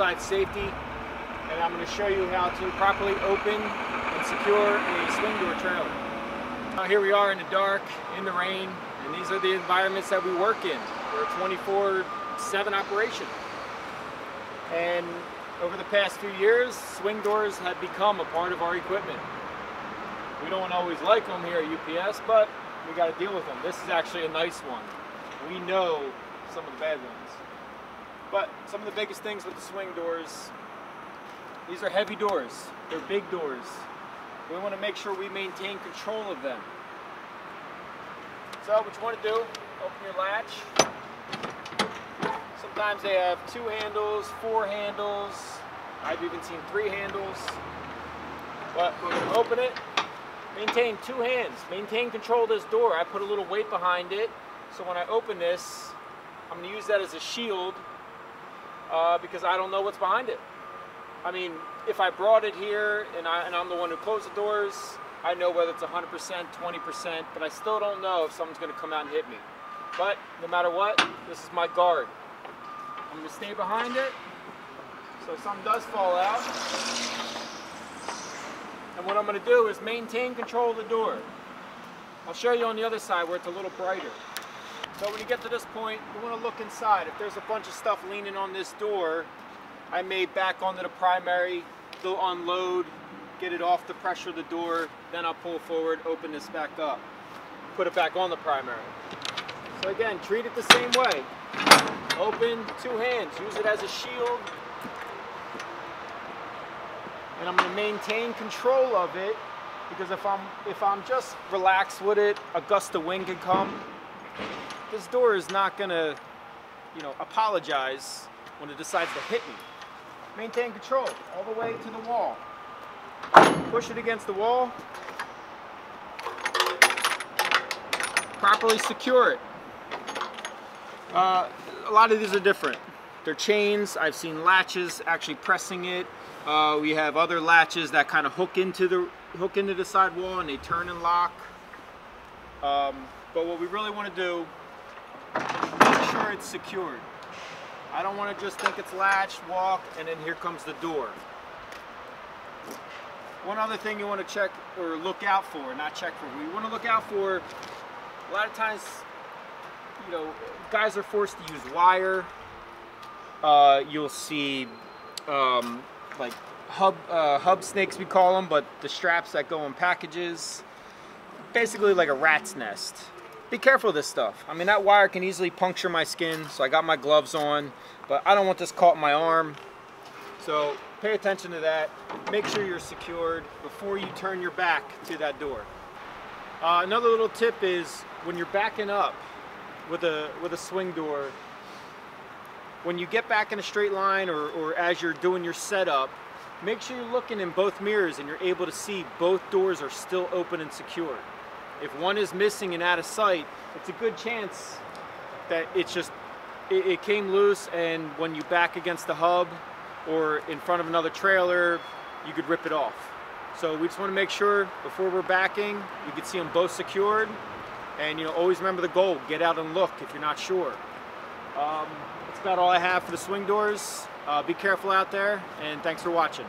curbside safety and I'm going to show you how to properly open and secure a swing door trailer. Now here we are in the dark, in the rain, and these are the environments that we work in. We're a 24-7 operation. And over the past few years, swing doors have become a part of our equipment. We don't always like them here at UPS, but we got to deal with them. This is actually a nice one. We know some of the bad ones. But some of the biggest things with the swing doors, these are heavy doors. They're big doors. We want to make sure we maintain control of them. So what you want to do, open your latch. Sometimes they have two handles, four handles. I've even seen three handles. But open it. Maintain two hands. Maintain control of this door. I put a little weight behind it. So when I open this, I'm going to use that as a shield uh, because I don't know what's behind it. I mean, if I brought it here and, I, and I'm the one who closed the doors, I know whether it's 100%, 20%, but I still don't know if someone's going to come out and hit me. But no matter what, this is my guard. I'm going to stay behind it, so if something does fall out. And what I'm going to do is maintain control of the door. I'll show you on the other side where it's a little brighter. So when you get to this point, you want to look inside. If there's a bunch of stuff leaning on this door, I may back onto the primary, go unload, get it off the pressure of the door, then I'll pull forward, open this back up, put it back on the primary. So again, treat it the same way. Open, two hands, use it as a shield. And I'm gonna maintain control of it because if I'm, if I'm just relaxed with it, a gust of wind could come. This door is not gonna, you know, apologize when it decides to hit me. Maintain control all the way to the wall. Push it against the wall. Properly secure it. Uh, a lot of these are different. They're chains. I've seen latches actually pressing it. Uh, we have other latches that kind of hook into the hook into the side wall and they turn and lock. Um, but what we really want to do, make sure it's secured. I don't want to just think it's latched, walk, and then here comes the door. One other thing you want to check or look out for, not check for, we want to look out for, a lot of times, you know, guys are forced to use wire. Uh, you'll see um, like hub, uh, hub snakes we call them, but the straps that go in packages. Basically like a rat's nest be careful of this stuff. I mean, that wire can easily puncture my skin, so I got my gloves on, but I don't want this caught in my arm. So pay attention to that. Make sure you're secured before you turn your back to that door. Uh, another little tip is when you're backing up with a, with a swing door, when you get back in a straight line or, or as you're doing your setup, make sure you're looking in both mirrors and you're able to see both doors are still open and secure if one is missing and out of sight, it's a good chance that it's just, it, it came loose and when you back against the hub or in front of another trailer, you could rip it off. So we just want to make sure before we're backing, you can see them both secured. And you know, always remember the goal, get out and look if you're not sure. Um, that's about all I have for the swing doors. Uh, be careful out there and thanks for watching.